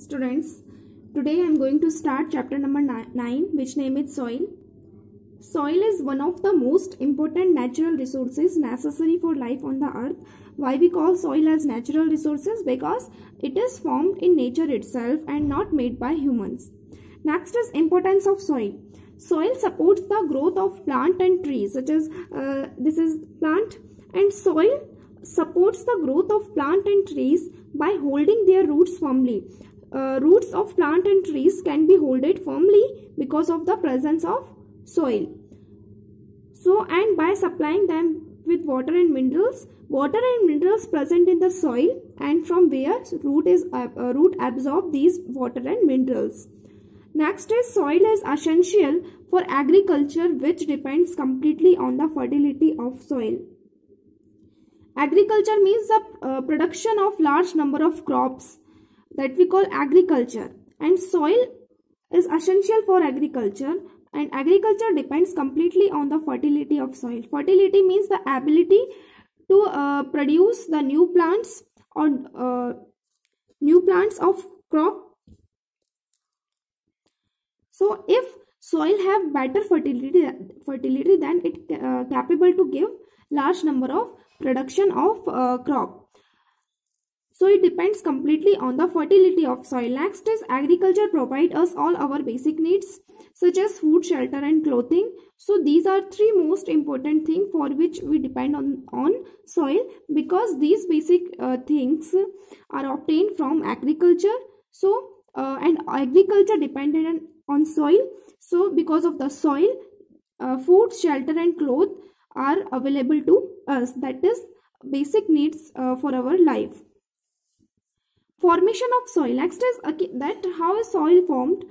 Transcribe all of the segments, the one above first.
Students, today I am going to start chapter number 9 which name is soil. Soil is one of the most important natural resources necessary for life on the earth. Why we call soil as natural resources? Because it is formed in nature itself and not made by humans. Next is importance of soil. Soil supports the growth of plant and trees such as uh, this is plant and soil supports the growth of plant and trees by holding their roots firmly. Uh, roots of plant and trees can be holded firmly because of the presence of soil. So and by supplying them with water and minerals, water and minerals present in the soil and from where root is uh, root absorb these water and minerals. Next is soil is essential for agriculture which depends completely on the fertility of soil. Agriculture means the uh, production of large number of crops that we call agriculture and soil is essential for agriculture and agriculture depends completely on the fertility of soil. Fertility means the ability to uh, produce the new plants or uh, new plants of crop. So if soil have better fertility, fertility then it uh, capable to give large number of production of uh, crop. So it depends completely on the fertility of soil. Next is agriculture provide us all our basic needs such as food, shelter and clothing. So these are three most important things for which we depend on, on soil because these basic uh, things are obtained from agriculture. So uh, and agriculture dependent on soil. So because of the soil, uh, food, shelter and cloth are available to us. That is basic needs uh, for our life formation of soil. Next is that how is soil formed?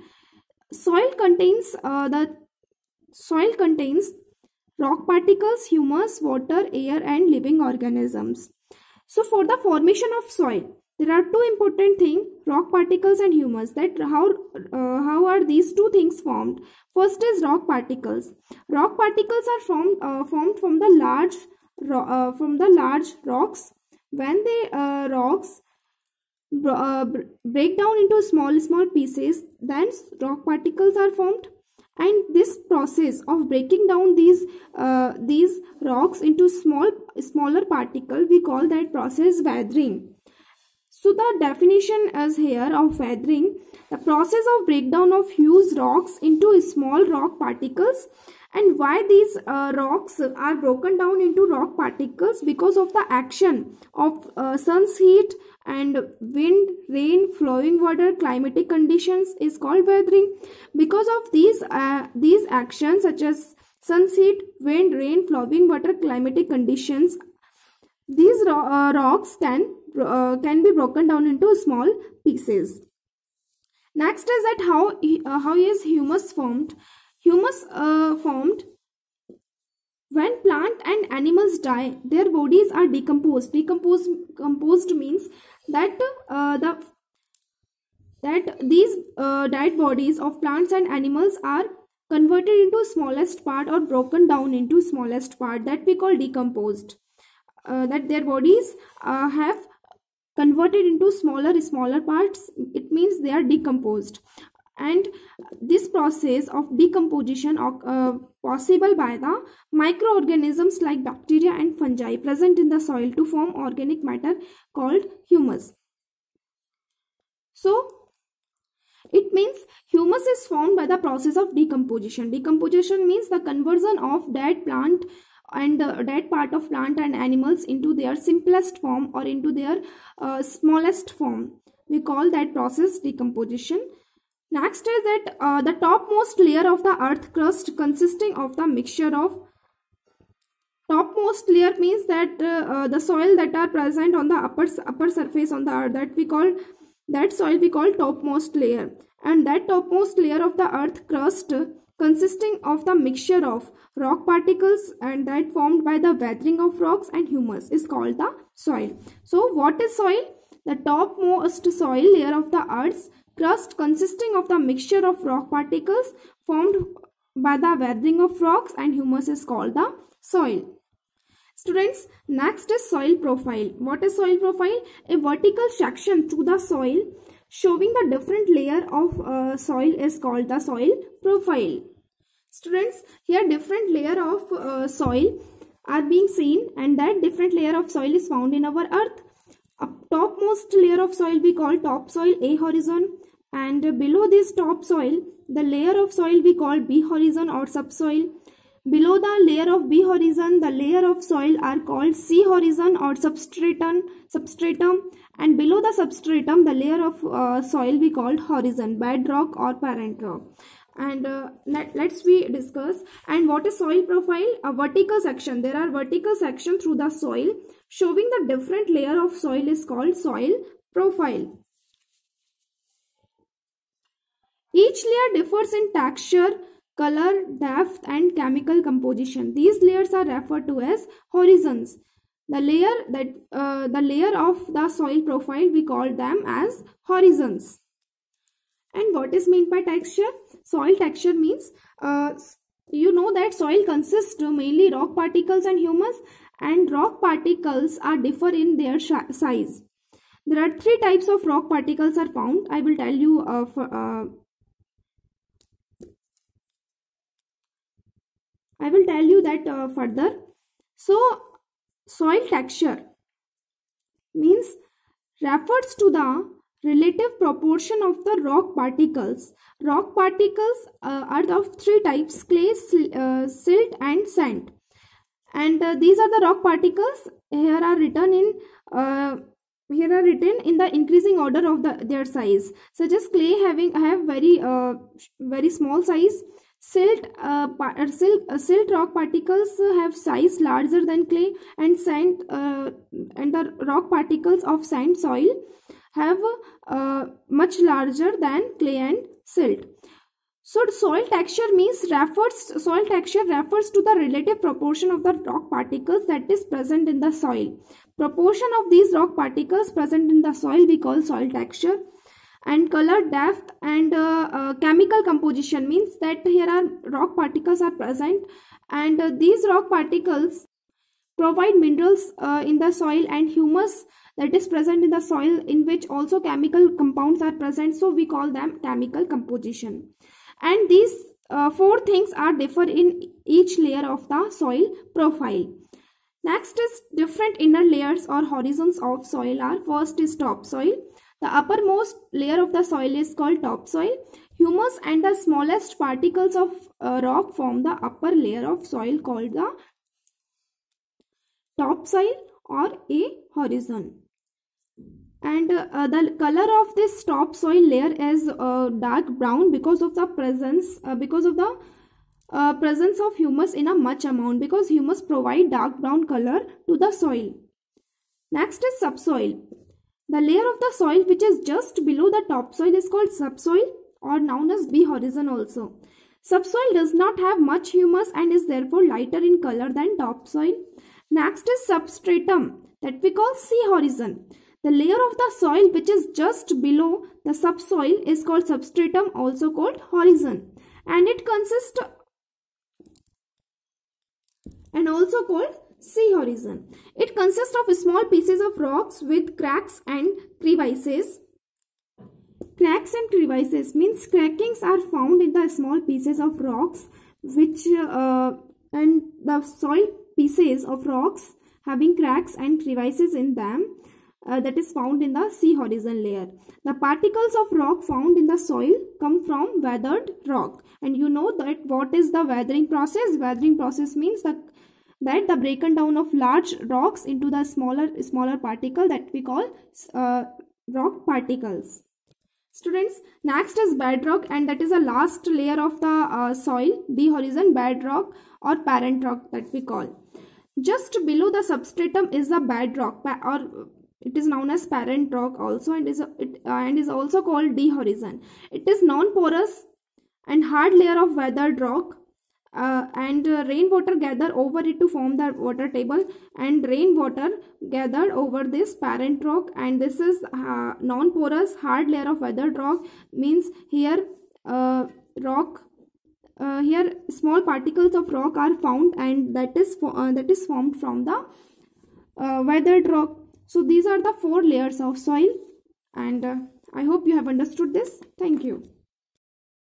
Soil contains uh, the soil contains rock particles humus water air and living organisms. So for the formation of soil there are two important things rock particles and humus that how uh, how are these two things formed? First is rock particles. Rock particles are formed uh, formed from the large uh, from the large rocks. When the uh, rocks uh, break down into small small pieces then rock particles are formed. And this process of breaking down these uh, these rocks into small smaller particle we call that process weathering so the definition is here of weathering the process of breakdown of huge rocks into small rock particles and why these uh, rocks are broken down into rock particles because of the action of uh, sun's heat and wind rain flowing water climatic conditions is called weathering because of these uh, these actions such as sun's heat wind rain flowing water climatic conditions these ro uh, rocks can uh, can be broken down into small pieces. Next is that how uh, how is humus formed? Humus uh, formed when plant and animals die their bodies are decomposed. Decomposed composed means that uh, the that these uh, dead bodies of plants and animals are converted into smallest part or broken down into smallest part that we call decomposed uh, that their bodies uh, have converted into smaller smaller parts it means they are decomposed and this process of decomposition uh, possible by the microorganisms like bacteria and fungi present in the soil to form organic matter called humus. So, it means humus is formed by the process of decomposition. Decomposition means the conversion of dead plant and the dead part of plant and animals into their simplest form or into their uh, smallest form. We call that process decomposition Next is that uh, the topmost layer of the earth crust consisting of the mixture of topmost layer means that uh, uh, the soil that are present on the upper upper surface on the earth that we call that soil we call topmost layer and that topmost layer of the earth crust consisting of the mixture of rock particles and that formed by the weathering of rocks and humus is called the soil so what is soil the topmost soil layer of the earth's crust consisting of the mixture of rock particles formed by the weathering of rocks and humus is called the soil. Students, next is soil profile. What is soil profile? A vertical section through the soil showing the different layer of uh, soil is called the soil profile. Students, here different layer of uh, soil are being seen and that different layer of soil is found in our earth. Topmost layer of soil we call topsoil A horizon and below this topsoil the layer of soil we call B horizon or subsoil. Below the layer of B horizon the layer of soil are called C horizon or substratum, substratum. And below the substratum the layer of uh, soil we called horizon, bedrock or parent rock and uh, let, let's we discuss. And what is soil profile? A vertical section. There are vertical section through the soil showing the different layer of soil is called soil profile. Each layer differs in texture color depth and chemical composition. These layers are referred to as horizons. The layer that uh, the layer of the soil profile we call them as horizons. And what is meant by texture? Soil texture means uh, you know that soil consists mainly rock particles and humus and rock particles are differ in their size. There are three types of rock particles are found. I will tell you uh, for, i will tell you that uh, further so soil texture means refers to the relative proportion of the rock particles. Rock particles uh, are of three types clay, uh, silt and sand. And uh, these are the rock particles here are written in uh, here are written in the increasing order of the their size such as clay having have very uh, very small size silt uh, silt, silt rock particles have size larger than clay and sand and the rock particles of sand soil have uh, much larger than clay and silt. So soil texture means refers soil texture refers to the relative proportion of the rock particles that is present in the soil. Proportion of these rock particles present in the soil we call soil texture and color depth and uh, uh, chemical composition means that here are rock particles are present. And uh, these rock particles provide minerals in the soil and humus that is present in the soil in which also chemical compounds are present. So we call them chemical composition. And these uh, four things are differ in each layer of the soil profile. Next is different inner layers or horizons of soil are first is topsoil the uppermost layer of the soil is called topsoil. Humus and the smallest particles of uh, rock form the upper layer of soil called the topsoil or a horizon. And uh, the color of this topsoil layer is uh, dark brown because of the presence uh, because of the uh, presence of humus in a much amount because humus provide dark brown color to the soil. Next is subsoil the layer of the soil which is just below the topsoil is called subsoil or known as b horizon also. Subsoil does not have much humus and is therefore lighter in color than topsoil next is substratum that we call c horizon. The layer of the soil which is just below the subsoil is called substratum also called horizon. And it consists and also called C horizon. It consists of small pieces of rocks with cracks and crevices. Cracks and crevices means crackings are found in the small pieces of rocks which uh, and the soil pieces of rocks having cracks and crevices in them uh, that is found in the C horizon layer. The particles of rock found in the soil come from weathered rock. And you know that what is the weathering process? Weathering process means that that the breaking down of large rocks into the smaller smaller particle that we call uh, rock particles. Students, next is bedrock and that is the last layer of the uh, soil, the horizon bedrock or parent rock that we call. Just below the substratum is the bedrock or it is known as parent rock also and is it uh, and is also called D horizon. It is non-porous and hard layer of weathered rock uh, and uh, rainwater gather over it to form the water table. And rainwater gathered over this parent rock. And this is uh, non-porous hard layer of weathered rock. Means here uh, rock uh, here small particles of rock are found. And that is uh, that is formed from the weathered rock. So these are the four layers of soil. And I hope you have understood this. Thank you.